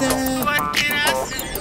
What did I say?